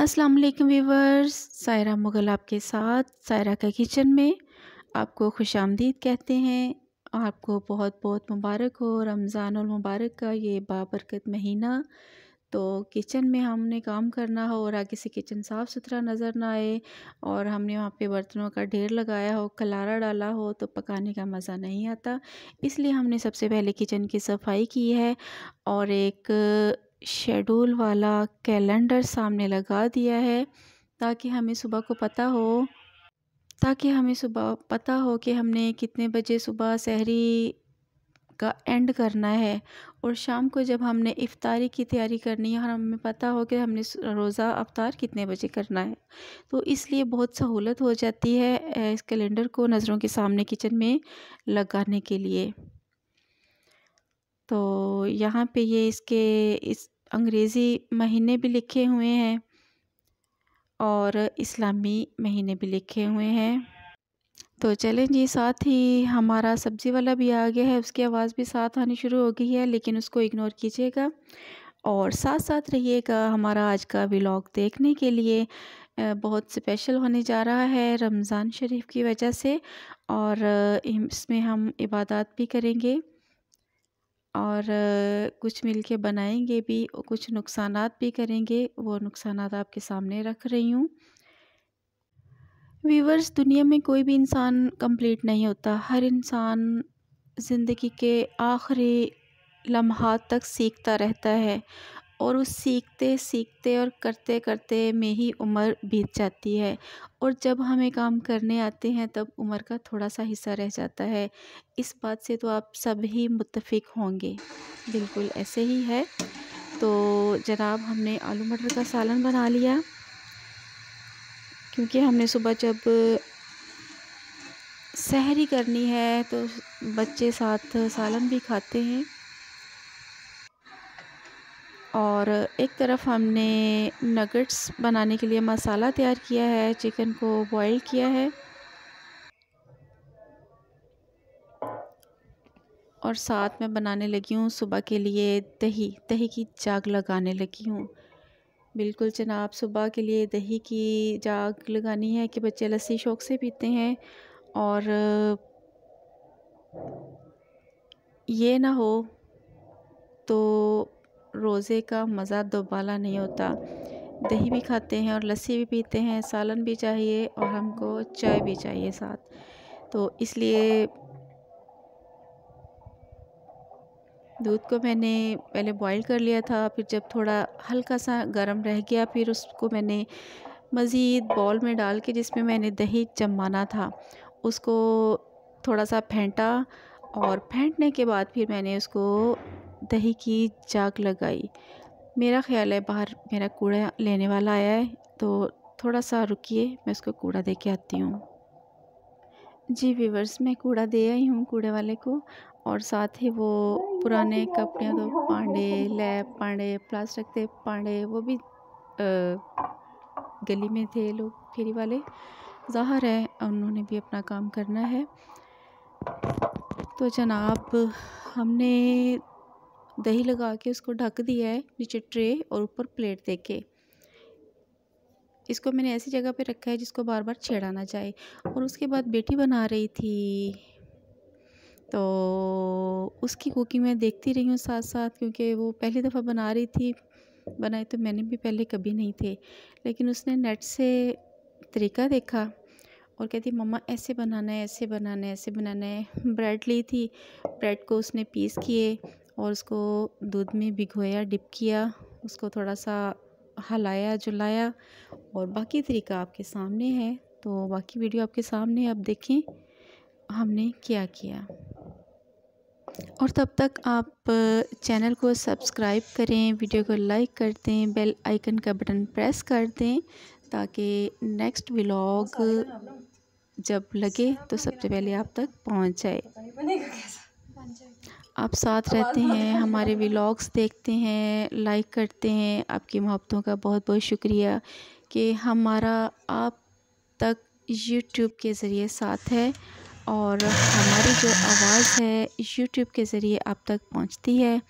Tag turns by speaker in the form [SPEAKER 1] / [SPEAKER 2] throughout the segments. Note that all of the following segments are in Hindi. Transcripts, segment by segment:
[SPEAKER 1] अस्सलाम वालेकुम वीवर्स सायरा मुग़ल आपके साथ, सायरा का किचन में। आपको खुश आमदीद कहते हैं। आपको बहुत बहुत मुबारक हो, रमज़ान और मुबारक का, ये बाबरकत महीना। तो किचन में हमने काम करना हो और आगे से किचन साफ़ सुथरा नज़र ना आए और हमने वहाँ पे बर्तनों का ढेर लगाया हो, कलारा डाला हो तो पकाने का मज़ा नहीं आता। इसलिए हमने सबसे पहले किचन की सफ़ाई की है और एक शेड्यूल वाला कैलेंडर सामने लगा दिया है ताकि हमें सुबह को पता हो, ताकि हमें सुबह पता हो कि हमने कितने बजे सुबह सहरी का एंड करना है। और शाम को जब हमने इफ़ारी की तैयारी करनी है और हमें पता हो कि हमने रोज़ा अफ्तार कितने बजे करना है तो इसलिए बहुत सहूलत हो जाती है इस कैलेंडर को नज़रों के सामने किचन में लगाने के लिए। तो यहाँ पे ये इसके, इस अंग्रेज़ी महीने भी लिखे हुए हैं और इस्लामी महीने भी लिखे हुए हैं। तो चलें जी, साथ ही हमारा सब्ज़ी वाला भी आ गया है, उसकी आवाज़ भी साथ आनी शुरू हो गई है, लेकिन उसको इग्नोर कीजिएगा। और साथ साथ रहिएगा हमारा आज का व्लॉग देखने के लिए। बहुत स्पेशल होने जा रहा है रमज़ान शरीफ की वजह से और इसमें हम इबादत भी करेंगे। और कुछ मिलके बनाएँगे भी, और कुछ नुकसान भी करेंगे, वो नुकसान आपके सामने रख रही हूँ। व्यूवर्स, दुनिया में कोई भी इंसान कंप्लीट नहीं होता। हर इंसान ज़िंदगी के आखिरी लम्हा तक सीखता रहता है। और उस सीखते सीखते और करते करते में ही उम्र बीत जाती है। और जब हमें काम करने आते हैं, तब उम्र का थोड़ा सा हिस्सा रह जाता है। इस बात से तो आप ही मुतफिक होंगे। बिल्कुल ऐसे ही है। तो जनाब, हमने आलू मटर का सालन बना लिया। क्योंकि हमने सुबह जब सहरी करनी है तो बच्चे साथ सालन भी खाते हैं। और एक तरफ़ हमने नगेट्स बनाने के लिए मसाला तैयार किया है, चिकन को बॉईल किया है। और साथ में बनाने लगी हूँ सुबह के लिए दही दही की जाग लगाने लगी हूँ। बिल्कुल जनाब, सुबह के लिए दही की जाग लगानी है कि बच्चे लस्सी शौक से पीते हैं। और ये ना हो तो रोज़े का मज़ा दोबाला नहीं होता। दही भी खाते हैं और लस्सी भी पीते हैं, सालन भी चाहिए और हमको चाय भी चाहिए साथ। तो इसलिए दूध को मैंने पहले बॉईल कर लिया था, फिर जब थोड़ा हल्का सा गर्म रह गया, फिर उसको मैंने मज़ीद बॉल में डाल के जिसमें मैंने दही जमाना था, उसको थोड़ा सा फेंटा और फेंटने के बाद फिर मैंने उसको दही की जाग लगाई। मेरा ख्याल है बाहर मेरा कूड़ा लेने वाला आया है तो थोड़ा सा रुकिए मैं उसको कूड़ा दे के आती हूँ। जी व्यूवर्स मैं कूड़ा दे आई हूँ कूड़े वाले को और साथ ही वो पुराने कपड़े तो पांडे लैब पांडे प्लास्टिक थे पांडे वो भी आ, गली में थे लोग फेरी वाले। ज़ाहर है उन्होंने भी अपना काम करना है। तो जनाब हमने दही लगा के उसको ढक दिया है नीचे ट्रे और ऊपर प्लेट दे के। इसको मैंने ऐसी जगह पे रखा है जिसको बार बार छेड़ा ना जाए। और उसके बाद बेटी बना रही थी। तो उसकी कुकिंग मैं देखती रही हूँ साथ साथ क्योंकि वो पहली दफ़ा बना रही थी। बनाए तो मैंने भी पहले कभी नहीं थे। लेकिन उसने नेट से तरीका देखा और कहती मम्मा, ऐसे बनाना है, ऐसे बनाना है, ऐसे बनाना है। ब्रेड ली थी। ब्रेड को उसने पीस किए। और उसको दूध में भिगोया, डिप किया, उसको थोड़ा सा हलाया, जुलाया और बाकी तरीका आपके सामने है। तो बाकी वीडियो आपके सामने, अब देखें हमने क्या किया। और तब तक आप चैनल को सब्सक्राइब करें, वीडियो को लाइक कर दें, बेल आइकन का बटन प्रेस कर दें ताकि नेक्स्ट व्लॉग जब लगे तो सबसे पहले आप तक पहुँच जाए। आप साथ रहते हैं हमारे व्लॉग्स देखते हैं लाइक करते हैं आपकी मोहब्बतों का बहुत बहुत शुक्रिया कि हमारा आप तक यूट्यूब के ज़रिए साथ है और हमारी जो आवाज़ है यूट्यूब के ज़रिए आप तक पहुँचती है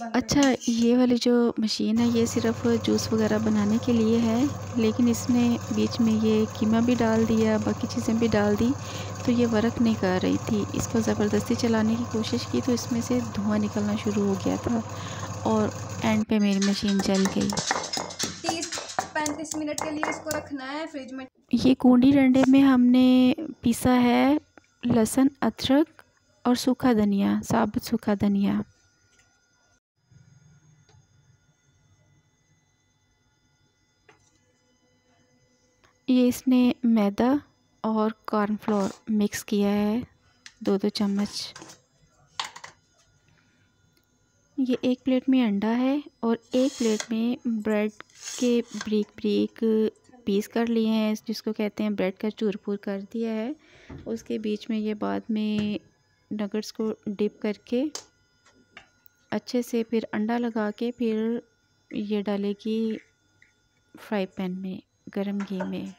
[SPEAKER 1] अच्छा ये वाली जो मशीन है ये सिर्फ़ जूस वगैरह बनाने के लिए है लेकिन इसने बीच में ये कीमा भी डाल दिया बाकी चीज़ें भी डाल दी तो ये वर्क नहीं कर रही थी। इसको ज़बरदस्ती चलाने की कोशिश की तो इसमें से धुआँ निकलना शुरू हो गया था और एंड पे मेरी मशीन जल गई।
[SPEAKER 2] तीस पैंतीस मिनट के लिए इसको रखना है फ्रिज में।
[SPEAKER 1] ये कूंडी डंडे में हमने पीसा है लहसुन अदरक और सूखा धनिया साबुत सूखा धनिया। ये इसने मैदा और कॉर्नफ्लोर मिक्स किया है दो दो चम्मच। ये एक प्लेट में अंडा है और एक प्लेट में ब्रेड के ब्रीक ब्रीक पीस कर लिए हैं, जिसको कहते हैं ब्रेड का चूरपुर कर दिया है। उसके बीच में ये बाद में नगट्स को डिप करके अच्छे से फिर अंडा लगा के फिर ये डालेगी फ्राई पैन में, गरम घी में।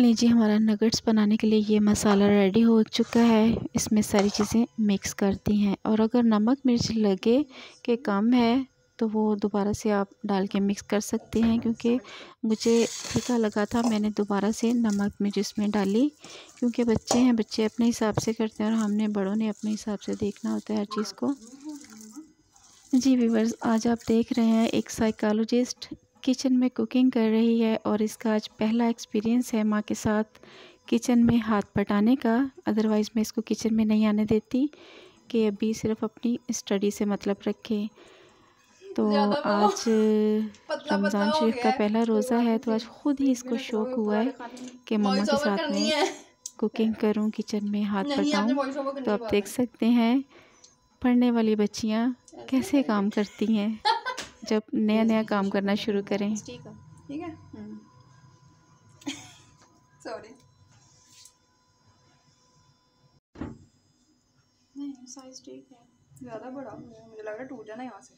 [SPEAKER 1] लीजिए, हमारा नगट्स बनाने के लिए ये मसाला रेडी हो चुका है। इसमें सारी चीज़ें मिक्स करती हैं। और अगर नमक मिर्च लगे कि कम है तो वो दोबारा से आप डाल के मिक्स कर सकते हैं, क्योंकि मुझे फीका लगा था, मैंने दोबारा से नमक मिर्च इसमें डाली। क्योंकि बच्चे हैं, बच्चे अपने हिसाब से करते हैं और हमने बड़ों ने अपने हिसाब से देखना होता है हर चीज़ को। जी वीवर्स आज आप देख रहे हैं एक साइकोलॉजिस्ट किचन में कुकिंग कर रही है और इसका आज पहला एक्सपीरियंस है माँ के साथ किचन में हाथ पटाने का। अदरवाइज़ मैं इसको किचन में नहीं आने देती कि अभी सिर्फ़ अपनी स्टडी से मतलब रखे। तो आज रमज़ान शरीफ का पहला रोज़ा है तो आज ख़ुद ही इसको शौक़ हुआ है कि मम्मा के साथ में कुकिंग करूँ किचन में हाथ पटाऊं तो आप देख सकते हैं पढ़ने वाली बच्चियाँ कैसे काम करती हैं? जब नया नया काम करना शुरू करें।
[SPEAKER 2] ठीक है। सॉरी नहीं साइज़ ठीक है। ज़्यादा बड़ा मुझे लग रहा है टूट जाना यहाँ से।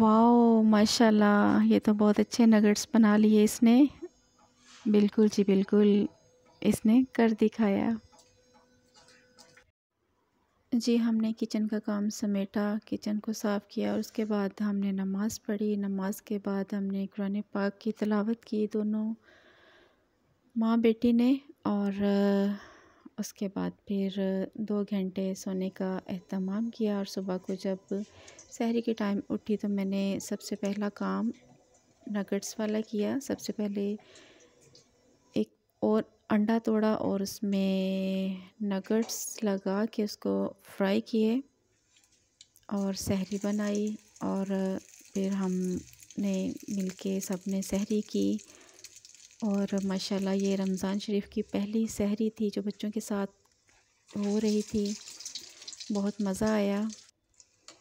[SPEAKER 1] वाओ माशाल्लाह। ये तो बहुत अच्छे नगट्स बना लिए इसने। बिल्कुल जी बिल्कुल। इसने कर दिखाया। जी, हमने किचन का काम समेटा, किचन को साफ़ किया और उसके बाद हमने नमाज़ पढ़ी। नमाज़ के बाद हमने कुरान पाक की तलावत की दोनों माँ बेटी ने और उसके बाद फिर दो घंटे सोने का अहतमाम किया और सुबह को जब शहरी के टाइम उठी तो मैंने सबसे पहला काम नगट्स वाला किया। सबसे पहले एक और अंडा तोड़ा और उसमें नगट्स लगा के उसको फ्राई किए और सहरी बनाई और फिर हमने मिलके सबने सहरी की और माशाल्लाह ये रमज़ान शरीफ की पहली सहरी थी जो बच्चों के साथ हो रही थी। बहुत मज़ा आया,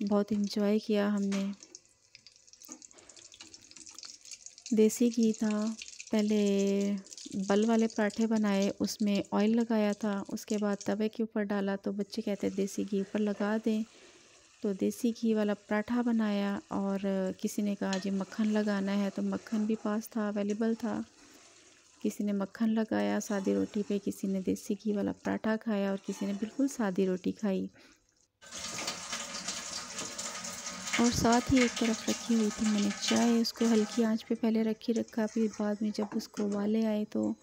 [SPEAKER 1] बहुत इन्जॉय किया हमने। देसी घी था, पहले बल वाले पराठे बनाए, उसमें ऑयल लगाया था, उसके बाद तवे के ऊपर डाला तो बच्चे कहते देसी घी ऊपर लगा दें। तो देसी घी वाला पराठा बनाया और किसी ने कहा, जी मक्खन लगाना है। तो मक्खन भी पास था अवेलेबल था। किसी ने मक्खन लगाया, सादी रोटी पे किसी ने देसी घी वाला पराठा खाया और किसी ने बिल्कुल सादी रोटी खाई। और साथ ही एक तरफ़ रखी हुई थी मैंने चाय, उसको हल्की आँच पे पहले रखी रखा फिर बाद में जब उसको उबाले आए तो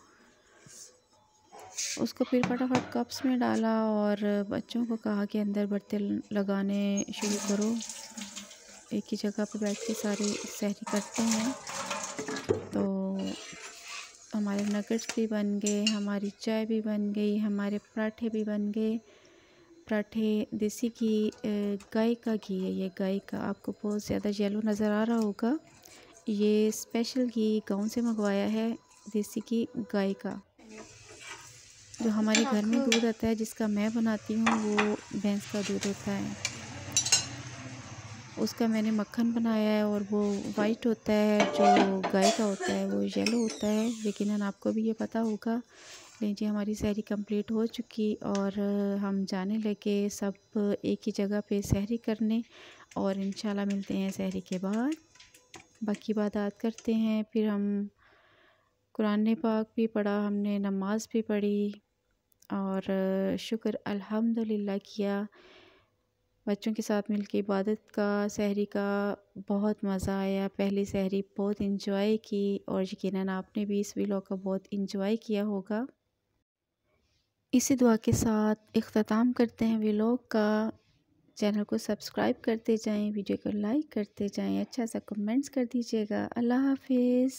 [SPEAKER 1] उसको फिर फटाफट कप्स में डाला और बच्चों को कहा कि अंदर बर्तन लगाने शुरू करो। एक ही जगह पे बैठ के सारे सहरी करते हैं। तो हमारे नगट्स भी बन गए, हमारी चाय भी बन गई, हमारे पराठे भी बन गए। पराठे देसी घी गाय का घी है ये, गाय का। आपको बहुत ज़्यादा येलो नज़र आ रहा होगा। ये स्पेशल घी गाँव से मंगवाया है देसी घी, गाय का। जो हमारे घर में दूध आता है, जिसका मैं बनाती हूँ, वो भैंस का दूध होता है। उसका मैंने मक्खन बनाया है और वो वाइट होता है, जो गाय का होता है, वो येलो होता है। लेकिन आपको भी ये पता होगा लीजिए, हमारी सहरी कंप्लीट हो चुकी और हम जाने लगे सब एक ही जगह पे सहरी करने और इंशाल्लाह मिलते हैं सहरी के बाद। बाकी बात करते हैं, फिर हम कुरान पाक भी पढ़ा, हमने नमाज़ भी पढ़ी और शुक्र अल्हम्दुलिल्लाह किया। बच्चों के साथ मिलके इबादत का सहरी का बहुत मज़ा आया। पहली सहरी बहुत इंजॉय की और यकीनन आपने भी इस व्लॉग का बहुत इंजॉय किया होगा। इसी दुआ के साथ अख्ताम करते हैं व्लॉग का। चैनल को सब्सक्राइब करते जाएँ, वीडियो को लाइक करते जाएँ अच्छा सा कमेंट्स कर दीजिएगा। अल्लाह हाफिज़।